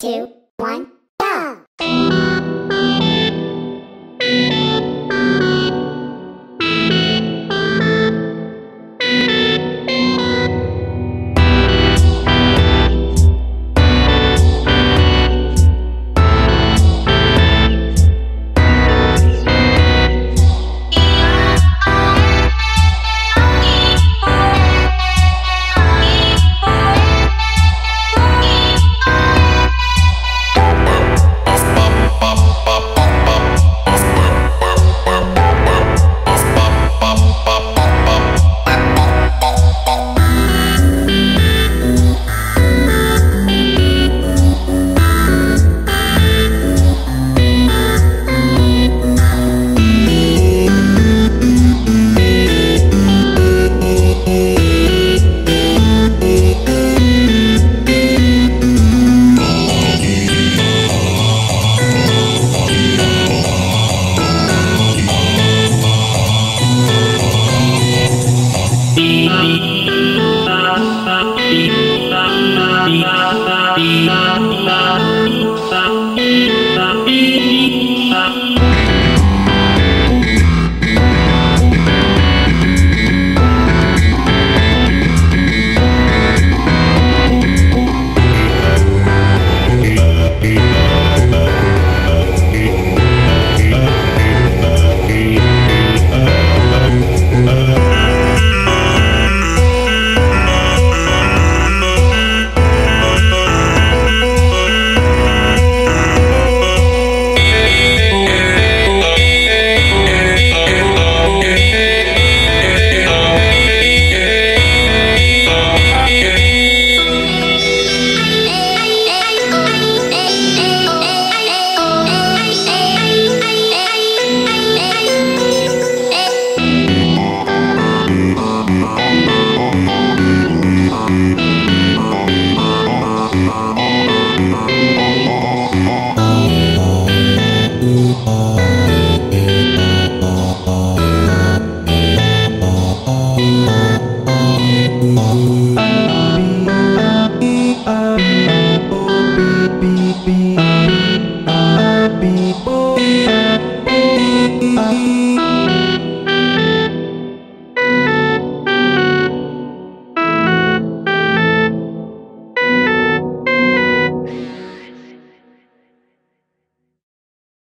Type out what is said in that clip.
two, one. Thank you. beep beep beep